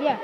Yeah.